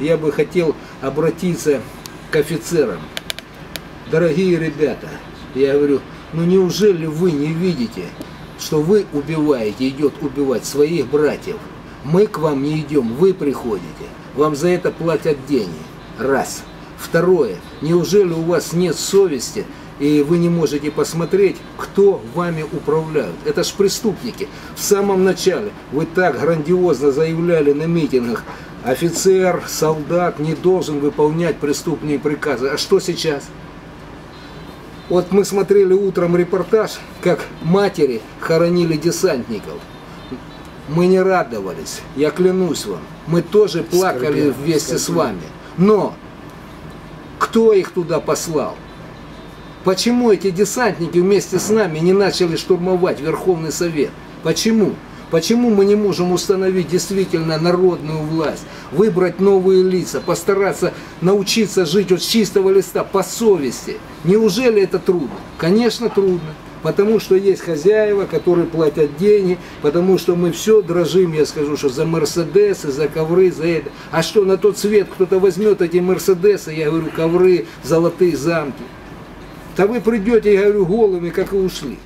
я бы хотел обратиться к офицерам. Дорогие ребята, я говорю, ну неужели вы не видите, что вы убиваете, идет убивать своих братьев? Мы к вам не идем, вы приходите. Вам за это платят деньги. Раз. Второе. Неужели у вас нет совести, и вы не можете посмотреть, кто вами управляют? Это ж преступники. В самом начале вы так грандиозно заявляли на митингах, офицер, солдат не должен выполнять преступные приказы. А что сейчас? Вот мы смотрели утром репортаж, как матери хоронили десантников. Мы не радовались, я клянусь вам. Мы тоже плакали Скорбели, вместе с скорбели. вами. Но кто их туда послал? Почему эти десантники вместе с нами не начали штурмовать Верховный Совет? Почему? Почему мы не можем установить действительно народную власть, выбрать новые лица, постараться научиться жить от чистого листа по совести? Неужели это трудно? Конечно, трудно. Потому что есть хозяева, которые платят деньги, потому что мы все дрожим, я скажу, что за Мерседесы, за ковры, за это. А что на тот свет кто-то возьмет эти Мерседесы, я говорю, ковры, золотые замки. Да вы придете, я говорю, голыми, как и ушли.